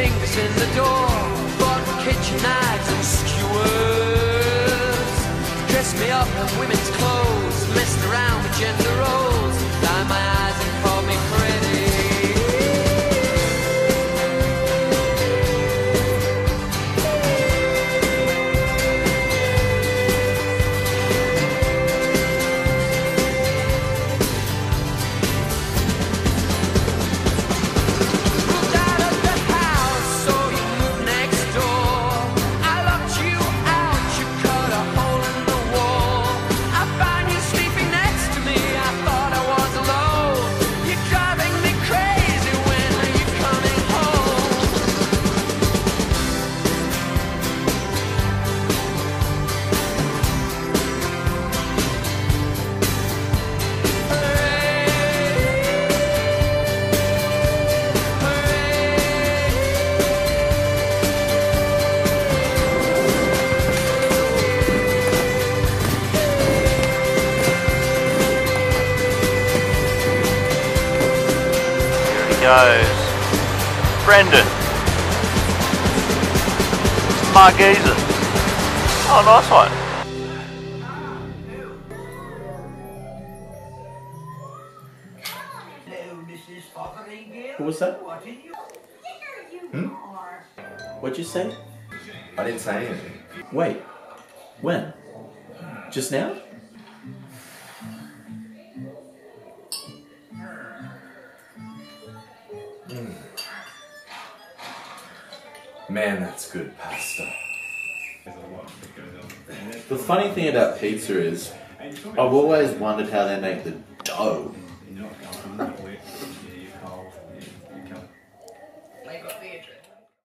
fingers in the door, bought kitchen knives and skewers. Dressed me up in women's clothes, messed around with gender roles, dyed my eyes and called me pretty. Goes. Brendan. Margeeson. Oh, nice one. Who was that? Hmm? What'd you say? I didn't say anything. Wait. When? Just now? Mm. Man, that's good pasta. The funny thing about pizza is, I've always wondered how they make the dough.